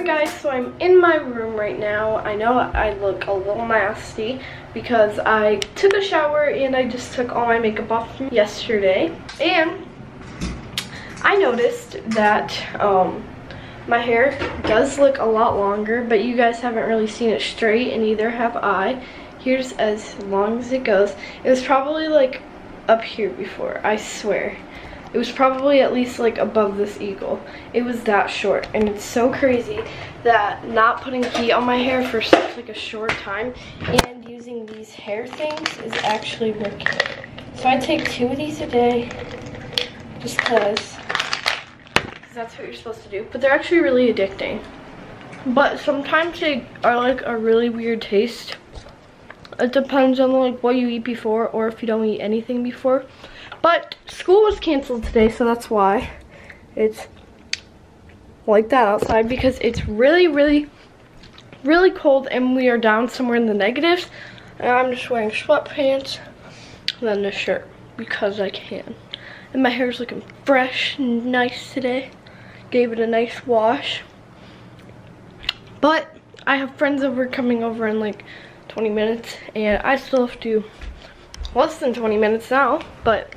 Alright guys, so I'm in my room right now. I know I look a little nasty because I took a shower and I just took all my makeup off from yesterday. And I noticed that um, my hair does look a lot longer, but you guys haven't really seen it straight and neither have I. Here's as long as it goes. It was probably like up here before, I swear. It was probably at least like above this eagle. It was that short and it's so crazy that not putting heat on my hair for such like a short time and using these hair things is actually working. So I take two of these a day just cause, cause that's what you're supposed to do. But they're actually really addicting. But sometimes they are like a really weird taste. It depends on like what you eat before or if you don't eat anything before. But school was canceled today, so that's why it's like that outside because it's really, really, really cold and we are down somewhere in the negatives. And I'm just wearing sweatpants and then this shirt because I can. And my hair is looking fresh and nice today. Gave it a nice wash. But I have friends over coming over in like 20 minutes and I still have to less than 20 minutes now, but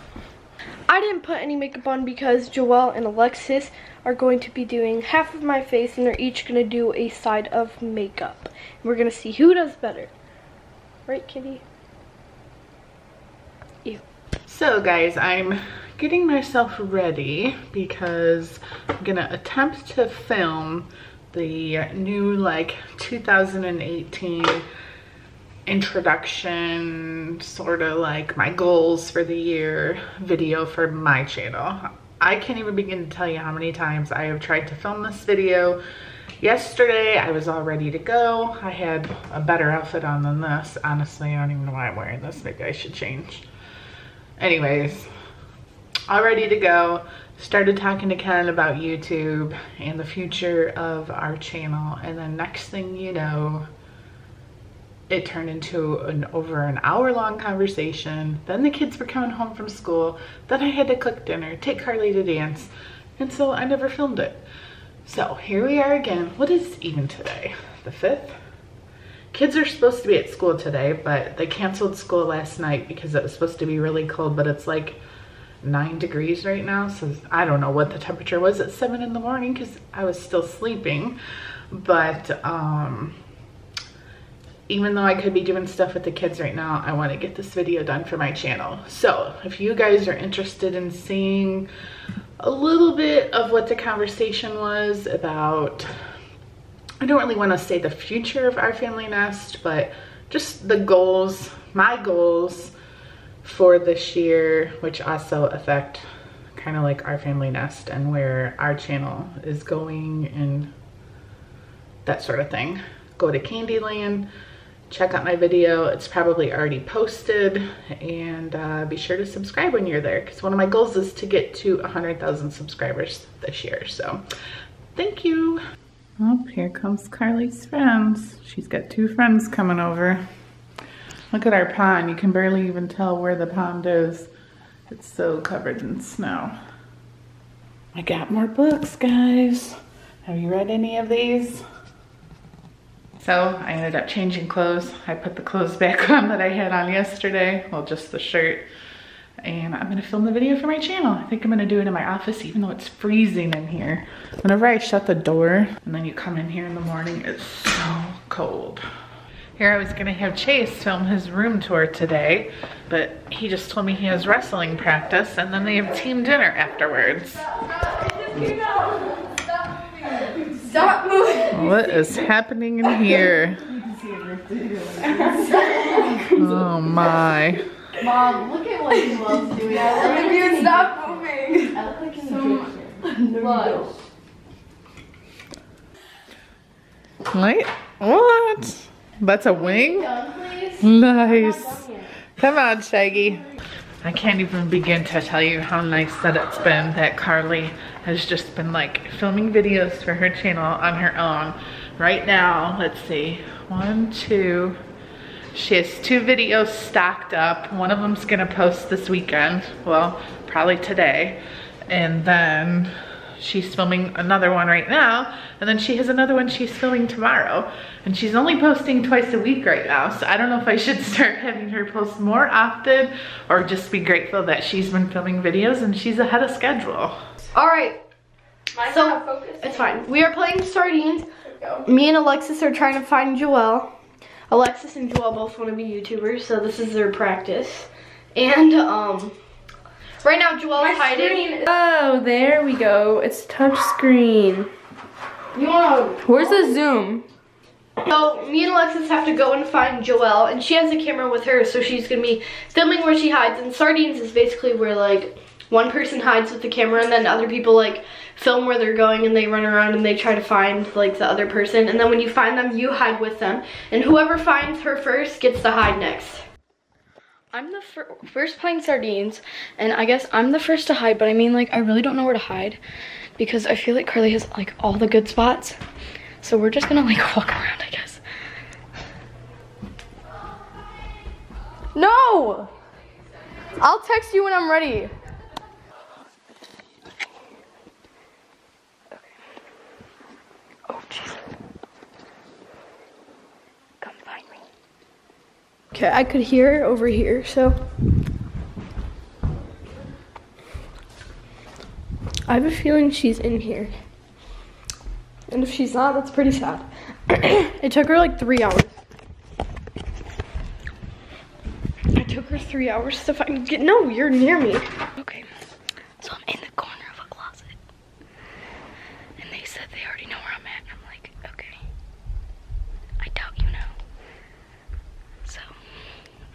I didn't put any makeup on because Joelle and Alexis are going to be doing half of my face and they're each going to do a side of makeup. We're going to see who does better. Right, Kitty? Ew. So guys, I'm getting myself ready because I'm going to attempt to film the new like 2018 introduction, sort of like my goals for the year video for my channel. I can't even begin to tell you how many times I have tried to film this video. Yesterday, I was all ready to go. I had a better outfit on than this. Honestly, I don't even know why I'm wearing this. Maybe I should change. Anyways, all ready to go. Started talking to Ken about YouTube and the future of our channel. And then next thing you know, it turned into an over an hour long conversation. Then the kids were coming home from school. Then I had to cook dinner, take Karli to dance. And so I never filmed it. So here we are again. What is even today? The 5th? Kids are supposed to be at school today, but they canceled school last night because it was supposed to be really cold, but it's like nine degrees right now. So I don't know what the temperature was at seven in the morning because I was still sleeping. But um, even though I could be doing stuff with the kids right now, I want to get this video done for my channel. So if you guys are interested in seeing a little bit of what the conversation was about, I don't really want to say the future of our family nest, but just the goals, my goals for this year, which also affect kind of like our family nest and where our channel is going and that sort of thing. Go to Candiland check out my video. It's probably already posted and uh, be sure to subscribe when you're there because one of my goals is to get to 100,000 subscribers this year. So thank you. Oh, here comes Karli's friends. She's got two friends coming over. Look at our pond. You can barely even tell where the pond is. It's so covered in snow. I got more books, guys. Have you read any of these? So I ended up changing clothes. I put the clothes back on that I had on yesterday. Well, just the shirt. And I'm gonna film the video for my channel. I think I'm gonna do it in my office even though it's freezing in here. Whenever I shut the door and then you come in here in the morning, it's so cold. Here I was gonna have Chase film his room tour today, but he just told me he has wrestling practice and then they have team dinner afterwards. Stop moving. What is happening in here? oh my. Mom, look at what he loves doing. Olivia, stop moving. I look like in the Wait, what? That's a wing? Nice. Come on, Shaggy. I can't even begin to tell you how nice that it's been that Karli has just been like filming videos for her channel on her own. Right now, let's see, one, two, she has two videos stacked up. One of them's gonna post this weekend, well, probably today. And then she's filming another one right now, and then she has another one she's filming tomorrow. And she's only posting twice a week right now, so I don't know if I should start having her post more often or just be grateful that she's been filming videos and she's ahead of schedule. All right, so it's fine. We are playing sardines. Me and Alexis are trying to find Joelle. Alexis and Joelle both want to be YouTubers, so this is their practice. And um, right now Joelle's hiding. Oh, there we go. It's touch screen. You want to? Where's the zoom? So me and Alexis have to go and find Joelle, and she has a camera with her, so she's gonna be filming where she hides. And sardines is basically where like one person hides with the camera, and then other people like film where they're going, and they run around and they try to find like the other person. And then when you find them, you hide with them, and whoever finds her first gets to hide next. I'm the fir first playing sardines, and I guess I'm the first to hide, but I mean, like, I really don't know where to hide because I feel like Karli has, like, all the good spots. So we're just gonna, like, walk around, I guess. No! I'll text you when I'm ready. Okay. Oh, jeez. Come find me. Okay, I could hear her over here, so. I have a feeling she's in here. And if she's not, that's pretty sad. it took her like three hours. It took her three hours to find. Get, no, you're near me. Okay, so I'm in the corner of a closet. And they said they already know where I'm at. I'm like, okay. I doubt you know. So,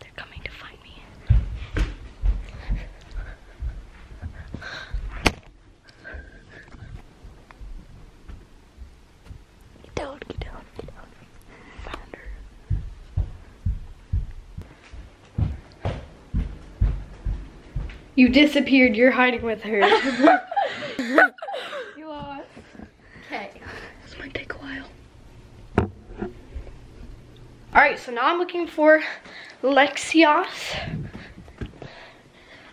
they're coming to find me. Get down, get down, get down. Found her. You disappeared. You're hiding with her. You lost. Okay. This might take a while. All right, so now I'm looking for Lexios.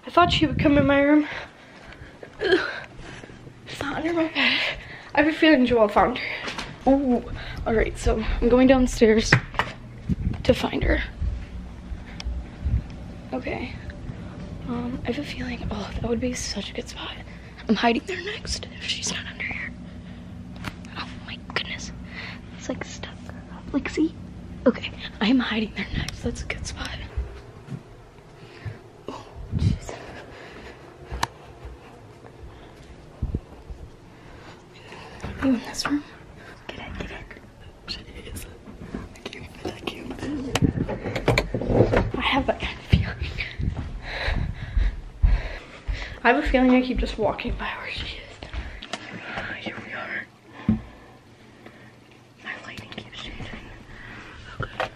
I thought she would come in my room. Ugh. It's not under my bed. I have a feeling Joel found her. Oh, all right. So I'm going downstairs to find her. Okay. Um, I have a feeling. Oh, that would be such a good spot. I'm hiding there next if she's not under here. Oh my goodness, it's like stuck. Like, see? Okay, I am hiding there next. That's a good spot. Oh, jeez. You in this room? Get in, get in. Jeez. I can't fit that camera. I have that kind of feeling. I have a feeling I keep just walking by where she is. Uh, here we are. My lighting keeps changing. Okay.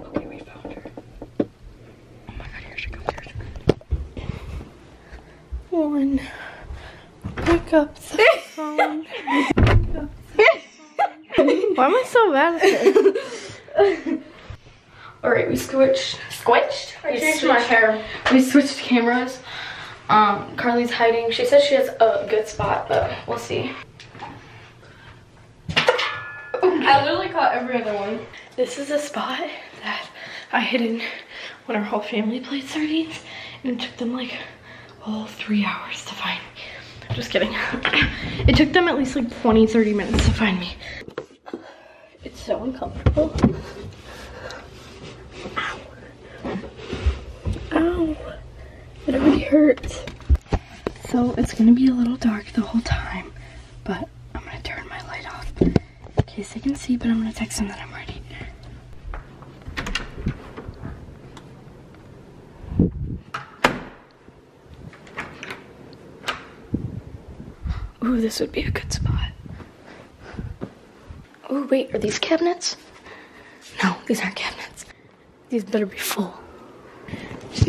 Okay, we found her. Oh my god, here she comes, here she comes. One. Pick up the phone. Why am I so bad at this? Alright, we switched. Switched? I changed my hair. We switched cameras. Um, Karli's hiding. She says she has a good spot, but we'll see. I literally caught every other one. This is a spot that I hid in when our whole family played sardines, and it took them like all three hours to find me. Just kidding. it took them at least like 20, 30 minutes to find me. It's so uncomfortable. Ow. It already hurts. So it's gonna be a little dark the whole time, but I'm gonna turn my light off in case they can see, but I'm gonna text them that I'm ready. Ooh, this would be a good spot. Ooh, wait, are these cabinets? No, these aren't cabinets. These better be full. What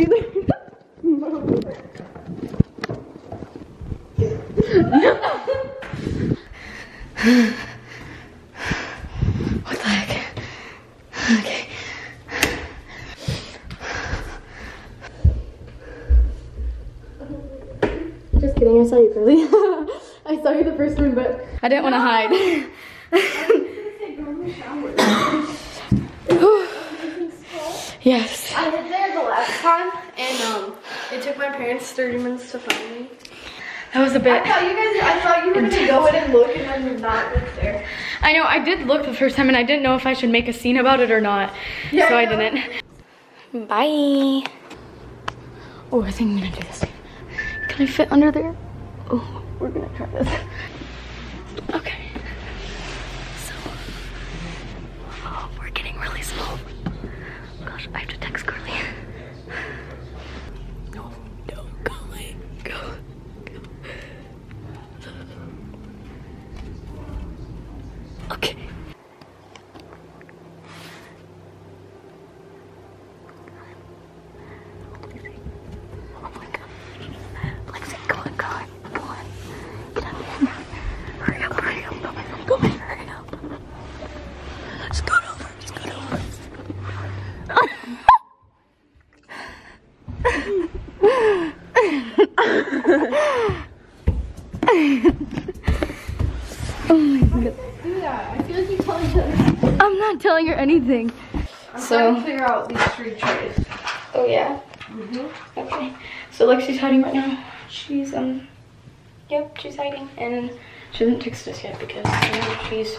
the heck? Okay. Just kidding, I saw you, Curly. I saw you the first time, but I didn't want to hide. yes. I was there the last time, and um, it took my parents 30 minutes to find me. That was a bit. I thought you guys, I thought you were gonna go in and look, and then not look there. I know, I did look the first time and I didn't know if I should make a scene about it or not. Yeah, so I I didn't. Bye. Oh, I think I'm gonna do this. Can I fit under there? Oh, we're gonna try this. Okay. So, oh, we're getting really small. Gosh, I have to text Karli. No, no, go away. Go. go. Okay. Oh my god. Lexi, go on, go on, go on. Get up here. Hurry up, hurry up. Go on, go on, hurry up. Scoot over, scoot over. Do that. I feel like you tell each other. I'm not telling her anything. I'm So- trying to figure out these three trays. Oh yeah. Okay. So Lexi's hiding right now. She's um. Yep, she's hiding, and she hasn't texted us yet because you know, she's.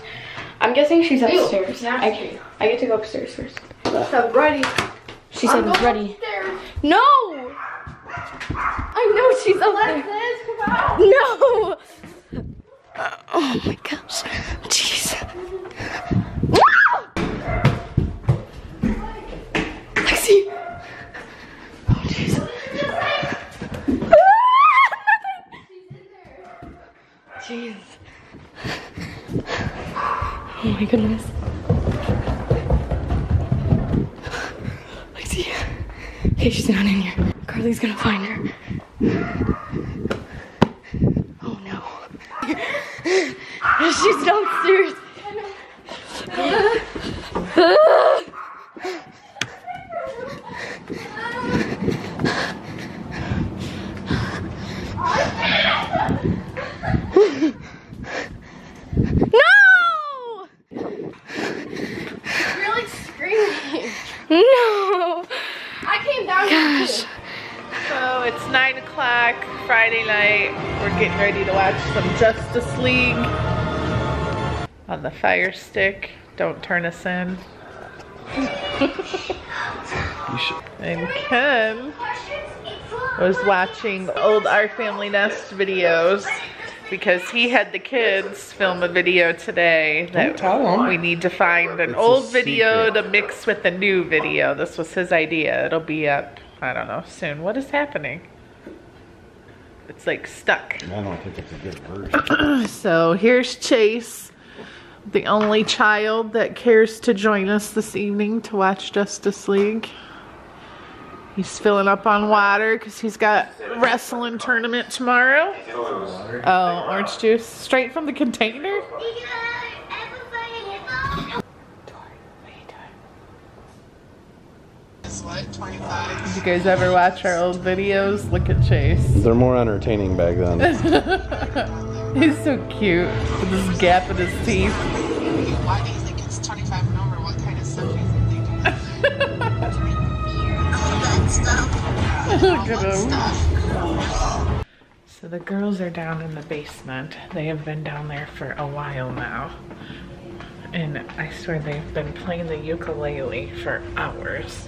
I'm guessing she's Ew, upstairs. I, nasty. I get to go upstairs first. So ready. She said I'm going ready. upstairs. No. I know she's up there. Liz, come out. No. Oh my gosh. Jeez. Lexi. Oh jeez. Jeez. Oh my goodness. Lexi. Okay, she's not in here. Karli's gonna find her. Oh no. she's downstairs. No! Really screaming. No! I came down here Gosh. So it's nine o'clock Friday night. We're getting ready to watch some Justice League on the Fire Stick. Don't turn us in. and Ken was watching old Our Family Nest videos because he had the kids film a video today that we need to find an It's old video to mix with a new video. This was his idea. It'll be up, I don't know, soon. What is happening? It's like stuck. I don't think it's a good version. So here's Chase, the only child that cares to join us this evening to watch Justice League. He's filling up on water because he's got wrestling tournament tomorrow. Oh, orange juice straight from the container. Did you guys ever watch our old videos? Look at Chase. They're more entertaining back then. He's so cute with this gap in his teeth. Why do you think it's 25 and over? What kind of stuff do you think they do? Stuff. Look at him. So the girls are down in the basement. They have been down there for a while now. And I swear they've been playing the ukulele for hours.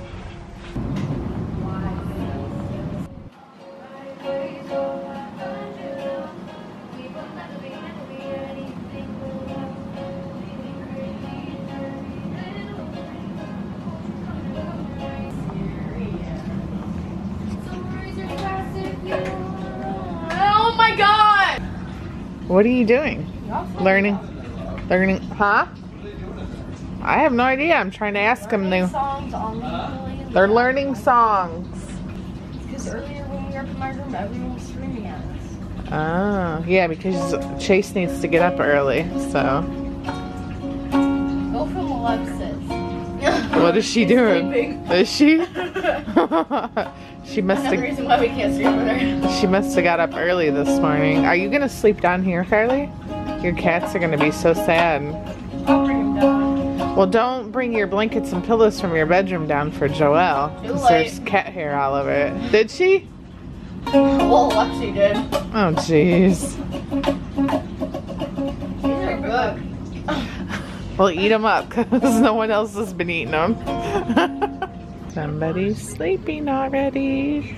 What are you doing? Learning? Learning? Huh? I have no idea. I'm trying to ask them. They, Songs on the ukulele. they're learning songs. Because earlier when we were up in my room, everyone was screaming at us. Oh, yeah, because Chase needs to get up early. So, Go from Alexis. what is she doing? Is she? She must Another have reason why we can't sleep with her. she must have got up early this morning. Are you gonna sleep down here, Karli? Your cats are gonna be so sad. I'll bring him down. Well, don't bring your blankets and pillows from your bedroom down for Joelle. Too 'cause late. There's cat hair all over it. Did she? Well, Lexi did. Oh, jeez. These are good. Well, eat them up because no one else has been eating them. Somebody's sleeping already.